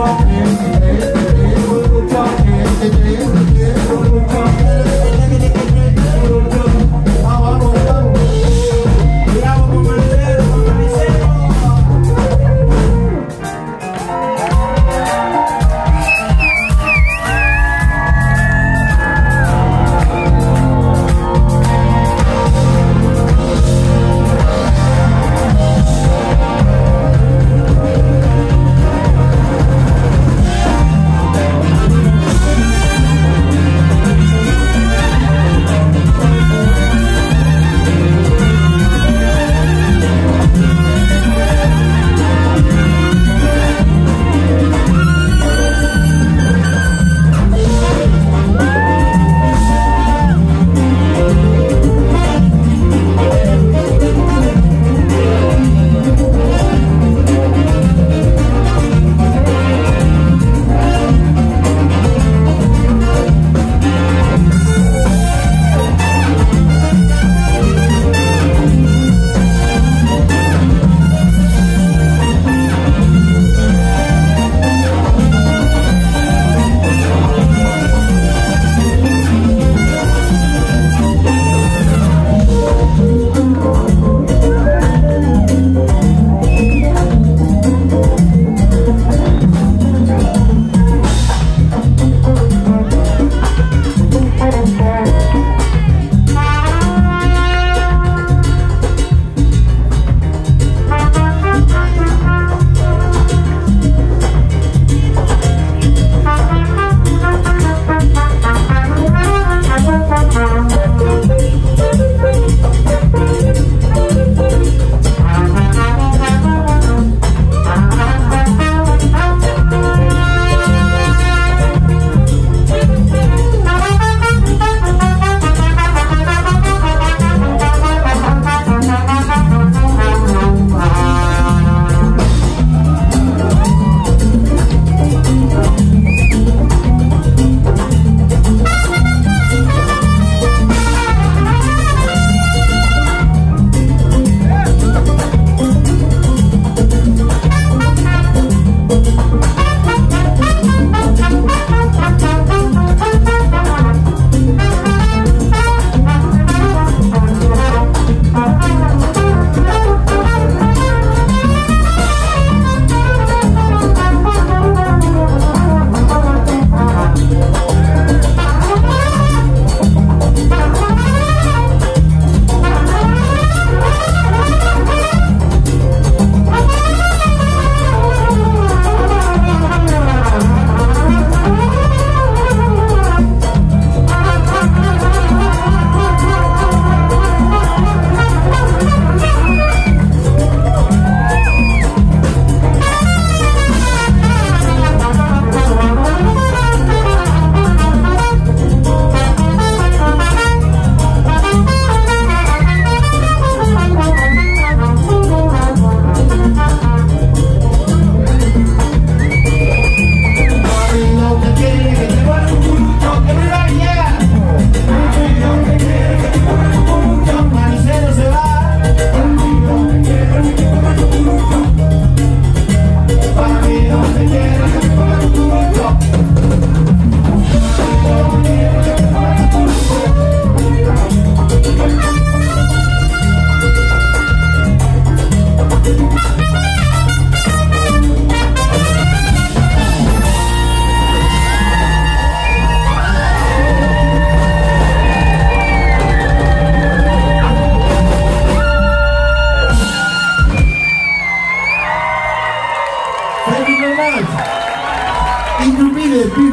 talking, today, today, we're talking, today, today, we're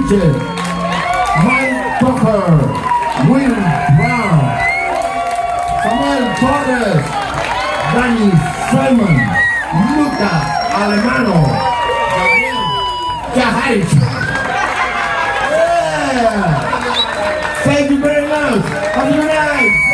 Sanchez, Mike Tucker, Will Brown, Samuel Torres, Danny Simon, Luca Alemanno, Gabriel Cajaich. Yeah! Thank you very much. Have a good night.